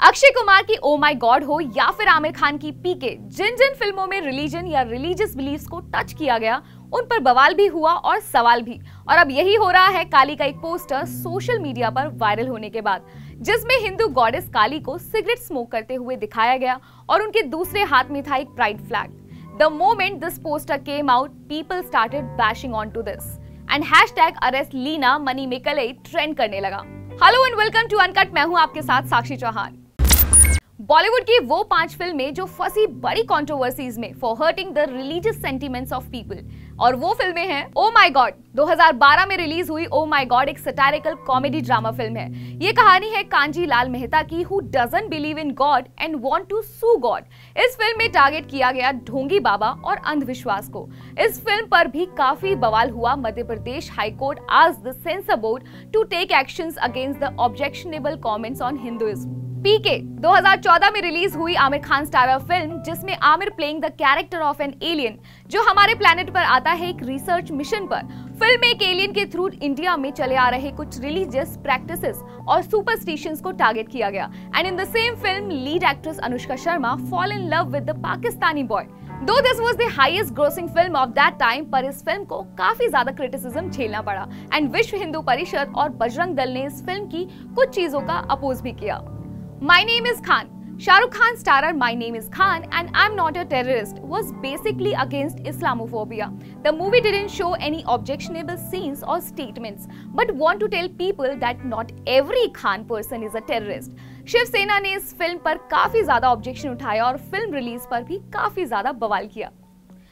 अक्षय कुमार की ओ माई गॉड हो या फिर आमिर खान की पीके जिन जिन फ़िल्मों में रिलीजन या रिलीजियस बिलीफ्स को टच किया गया, उन पर बवाल भी हुआ और सवाल भी। और अब यही हो रहा है काली का एक पोस्टर सोशल मीडिया पर वायरल होने के बाद, जिसमें हिंदू गॉडेस काली को सिगरेट स्मोक करते हुए दिखाया गया और उनके दूसरे हाथ में था एक pride flag the moment this poster came out people started bashing on to this and hashtag arrest Leena Manimekalai trend करने लगा। Hello and welcome to uncut मैं हूँ आपके साथ साक्षी चौहान। बॉलीवुड की वो पाँच फ़िल्में जो फंसी बड़ी कंट्रोवर्सीज में for hurting the religious sentiments of people और वो फ़िल्में हैं ओ माय गॉड 2012 में रिलीज़ हुई ओ माय गॉड एक सटारिकल कॉमेडी ड्रामा फ़िल्म है। ये कहानी है कांजी लाल मेहता की who believe in God and want to sue God इस फ़िल्म में टारगेट किया गया ढोंगी बाबा और अंधविश्वास को। इस फ़िल्म पर भी काफ़ी बवाल हुआ मध्य प्रदेश हाईकोर्ट आज the censor board to take action against the objectionable comments on Hinduism PK 2014 में रिलीज़ हुई आमिर खान स्टारर फ़िल्म, जिसमें Aamir playing the character of an alien जो हमारे प्लेनेट पर आता है एक रिसर्च मिशन पर। फ़िल्म में एक एलियन के थ्रू इंडिया में चले आ रहे कुछ रिलीजियस प्रैक्टिसेस और सुपरस्टिशंस को टारगेट किया गया। And in the same film lead actress Anushka Sharma fall in love with the Pakistani boy though this was the highest grossing film of that time पर इस फ़िल्म को काफ़ी ज़्यादा criticism झेलना पड़ा। एंड विश्व हिंदू परिषद और बजरंग दल ने इस फ़िल्म की कुछ चीज़ों का अपोज भी किया। My name is Khan. Shah Rukh Khan starrer My Name is Khan and I'm Not a Terrorist was basically against Islamophobia. The movie didn't show any objectionable scenes or statements but want to tell people that not every Khan person is a terrorist. Shiv Sena ने इस film पर काफी ज्यादा objection उठाया और film release पर भी काफी ज्यादा बवाल किया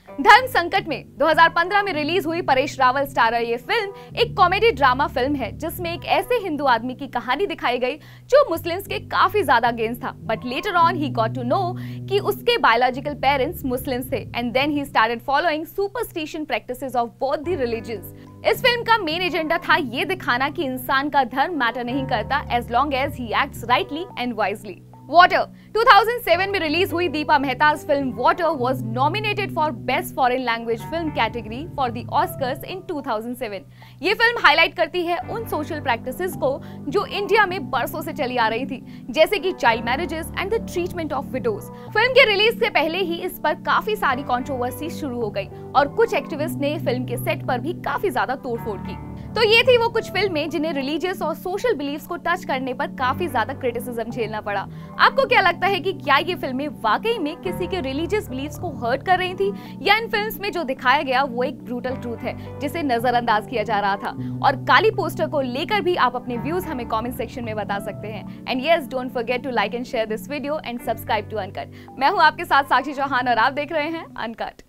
धर्म संकट में 2015 में रिलीज़ हुई परेश रावल स्टारर ये फ़िल्म। एक कॉमेडी ड्रामा फ़िल्म है, जिसमें एक ऐसे हिंदू आदमी की कहानी दिखाई गई, जो मुस्लिम्स के काफ़ी ज़्यादा अगेंस्ट था। But later on he got to know कि उसके बायोलॉजिकल पेरेंट्स मुस्लिम्स थे and then he started following superstition practices of both the religions इस फ़िल्म का मेन एजेंडा था ये दिखाना कि इंसान का धर्म मैटर नहीं करता as long as he acts rightly and wisely water 2007 में रिलीज़ हुई Deepa Mehta film water was nominated for best foreign language film category for the Oscars in 2007 ये फ़िल्म हाईलाइट करती है उन सोशल प्रैक्टिसेस को जो इंडिया में बरसों से चली आ रही थी, जैसे कि child marriages and the treatment of widows film के रिलीज़ से पहले ही इस पर काफ़ी सारी कॉन्ट्रोवर्सी शुरू हो गई और कुछ एक्टिविस्ट ने फ़िल्म के सेट पर भी काफ़ी ज़्यादा तोड़फोड़ की। तो ये थी वो कुछ फ़िल्में जिन्हें रिलीजियस और सोशल बिलीफ्स को टच करने पर काफ़ी ज़्यादा क्रिटिसिज्म झेलना पड़ा। आपको क्या लगता है कि क्या ये फ़िल्में वाकई में किसी के रिलीजियस बिलीफ्स को हर्ट कर रही थी? या इन फिल्म्स में जो दिखाया गया वो एक ब्रूटल ट्रूथ है, जिसे नजरअंदाज किया जा रहा था? और काली पोस्टर को लेकर भी आप अपने व्यूज़ हमें कॉमेंट सेक्शन में बता सकते हैं। And yes don't forget to like and share this video and subscribe to uncut मैं हूँ आपके साथ साक्षी चौहान और आप देख रहे हैं अनकट